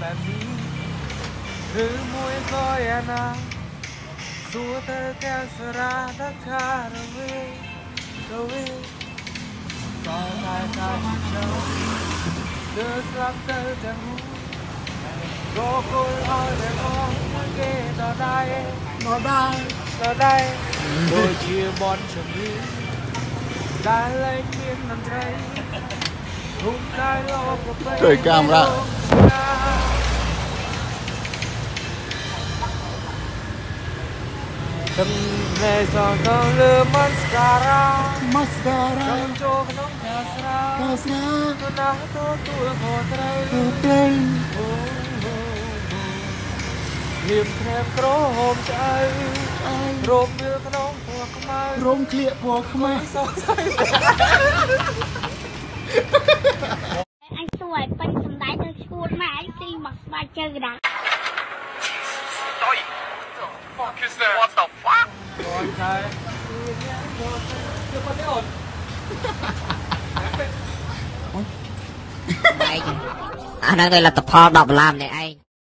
mí thứ mui coi ana sua tơ keo sra đã khá rồi về rồi về có ta chỉ cho đưa sắp tơ chẳng hú go côi ở để con kê đó đây nó đây đó đây đôi chia bon chuẩn bị đã lấy miếng nằm thấy Trời camera ខ្ញុំនៅសងកងលើម៉ាស្ការ៉ាម៉ាស្ការ៉ាខ្ញុំចូលក្នុងកាស្រាកាស្រាទៅណាទៅទូលខោត្រូវទៅទៅអូអូលៀមព្រែមក្រហមឆ្អៅរោមវាក្នុងពណ៌ខ្មៅរោមក្លៀកពណ៌ខ្មៅសោកសៅអញសួរឲ្យពេញសំដាយទៅឈួតម៉ែអញស៊ីមកស្បែកជើងដា fuck is that? What the fuck? អាហ្នឹងគេលទ្ធផល10ដុល្លារម្នាក់ឯង